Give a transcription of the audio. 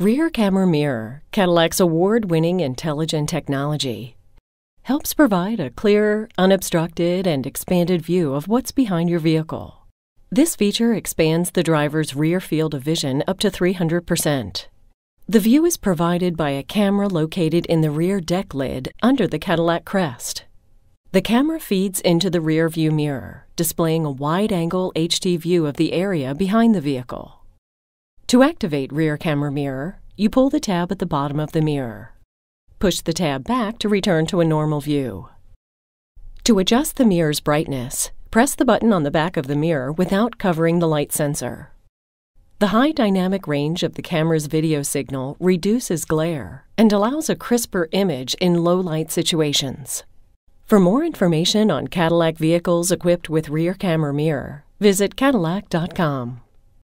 Rear Camera Mirror, Cadillac's award winning intelligent technology, helps provide a clearer, unobstructed, and expanded view of what's behind your vehicle. This feature expands the driver's rear field of vision up to 300%. The view is provided by a camera located in the rear deck lid under the Cadillac crest. The camera feeds into the rear view mirror, displaying a wide angle HD view of the area behind the vehicle. To activate Rear Camera Mirror, you pull the tab at the bottom of the mirror. Push the tab back to return to a normal view. To adjust the mirror's brightness, press the button on the back of the mirror without covering the light sensor. The high dynamic range of the camera's video signal reduces glare and allows a crisper image in low light situations. For more information on Cadillac vehicles equipped with rear camera mirror, visit Cadillac.com.